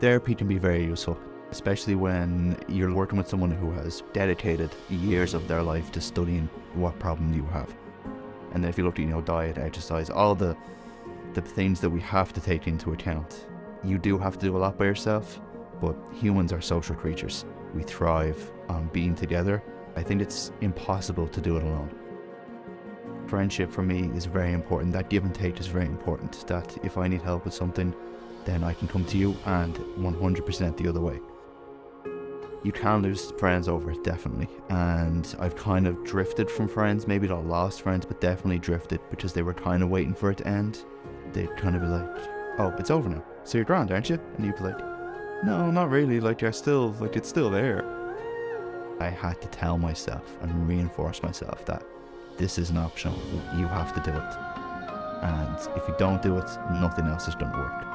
Therapy can be very useful, especially when you're working with someone who has dedicated years of their life to studying what problem you have. And then if you look at, you know, diet, exercise, all the the things that we have to take into account, you do have to do a lot by yourself, but humans are social creatures. We thrive on being together. I think it's impossible to do it alone. Friendship for me is very important. That give and take is very important. That if I need help with something, then I can come to you and 100% the other way. You can lose friends over it, definitely. And I've kind of drifted from friends, maybe not lost friends, but definitely drifted because they were kind of waiting for it to end. They'd kind of be like, oh, it's over now. So you're grand, aren't you? And you'd be like, no, not really. Like, you're still, like, it's still there. I had to tell myself and reinforce myself that this isn't optional. You have to do it. And if you don't do it, nothing else is going to work.